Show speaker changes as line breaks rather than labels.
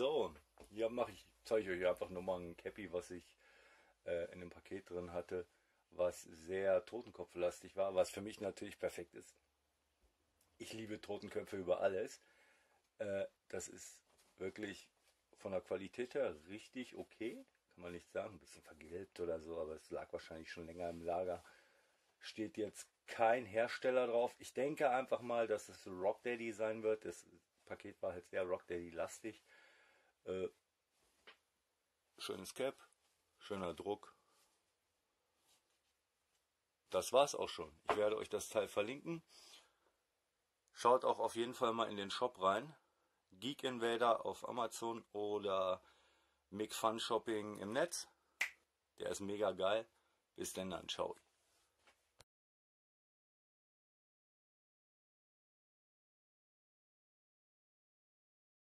So, hier mache ich, zeige ich euch einfach nur mal ein Cappy, was ich äh, in dem Paket drin hatte, was sehr totenkopflastig war, was für mich natürlich perfekt ist. Ich liebe Totenköpfe über alles. Äh, das ist wirklich von der Qualität her richtig okay. Kann man nicht sagen, ein bisschen vergilbt oder so, aber es lag wahrscheinlich schon länger im Lager. Steht jetzt kein Hersteller drauf. Ich denke einfach mal, dass es Rock Daddy sein wird. Das Paket war halt sehr Rock Daddy lastig. Äh, schönes Cap, schöner Druck. Das war's auch schon. Ich werde euch das Teil verlinken. Schaut auch auf jeden Fall mal in den Shop rein. Geek Invader auf Amazon oder Mick Fun Shopping im Netz. Der ist mega geil. Bis denn dann, ciao.